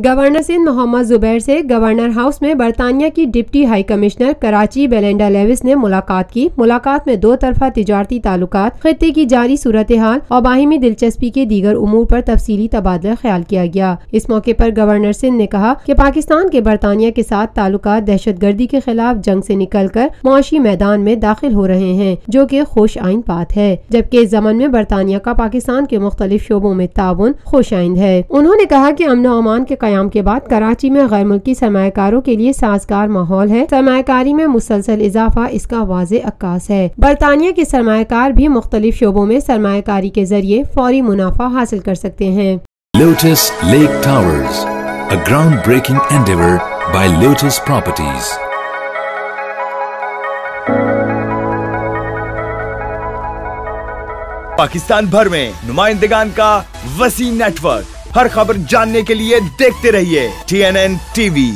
Governor Sindh Mohammad Zubair से governor house में बरतानिया की deputy high commissioner Karachi Belinda Lewis ने मुलाकात की। मुलाकात में दो तरफा तजारती ताल्लुक खत्े की जारी सूरत हाल और बाहिमी दिलचस्पी के दीगर उमूर पर तफसीली तबादला ख्याल किया गया। इस मौके पर गवर्नर सिंध ने कहा कि पाकिस्तान के बरतानिया के साथ ताल्लुक दहशत गर्दी के खिलाफ जंग से निकल कर मुआशी मैदान में दाखिल हो रहे हैं, जो की खुश आइन बात है, जबकि इस जमन में बरतानिया का पाकिस्तान के मुख्तलिफ़ शोबों में ताउन खुश आइंद है। उन्होंने कहा की अमन अमान के क्याम के बाद कराची में गैर मुल्की सरमाकारों के लिए साजगार माहौल है। सरमाकारी में मुसलसल इजाफा इसका वाज अक्कास है। बरतानिया के सरमाकार भी मुख्तलिफ़ शोबों में सरमाकारी के ज़रिए फौरी मुनाफा हासिल कर सकते हैं। Lotus Lake Towers a groundbreaking endeavor by Lotus Properties. Pakistan भर में नुमाइंदगान का वसी नेटवर्क। हर खबर जानने के लिए देखते रहिए टी एन एन टीवी